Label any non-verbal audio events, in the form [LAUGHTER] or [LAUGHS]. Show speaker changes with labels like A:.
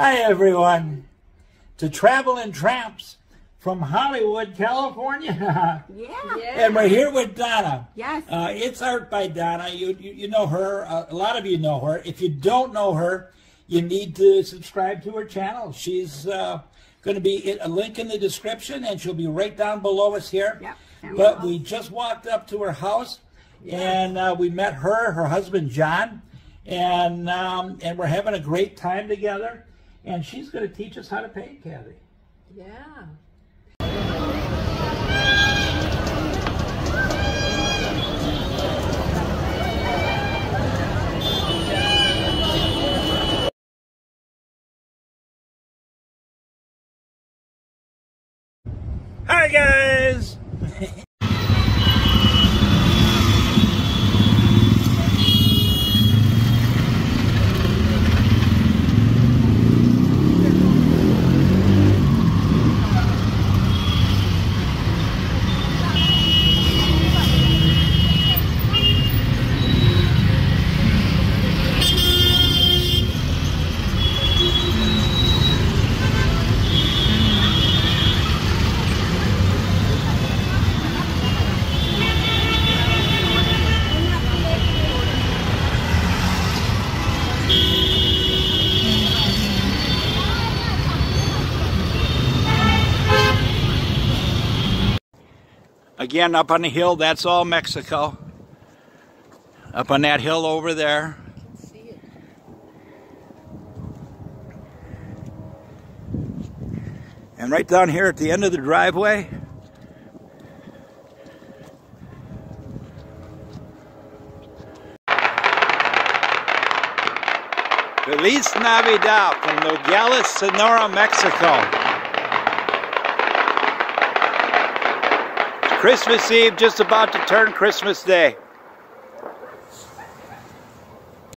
A: Hi, everyone. To Travel Traveling Tramps from Hollywood, California. [LAUGHS]
B: Yeah.
A: and we're here with Donna.
B: Yes.
A: Uh, it's art by Donna. You, you, you know her. Uh, a lot of you know her. If you don't know her, you need to subscribe to her channel. She's uh, going to be a link in the description, and she'll be right down below us here.
B: Yep.
A: But we just walked up to her house, and uh, we met her, her husband John, and um, and we're having a great time together. And she's going to teach us how to paint, Kathy.
B: Yeah.
A: Hi guys. Again, up on the hill, that's all Mexico. Up on that hill over there. And right down here at the end of the driveway, Feliz Navidad from Nogales, Sonora, Mexico. Christmas Eve, just about to turn Christmas Day.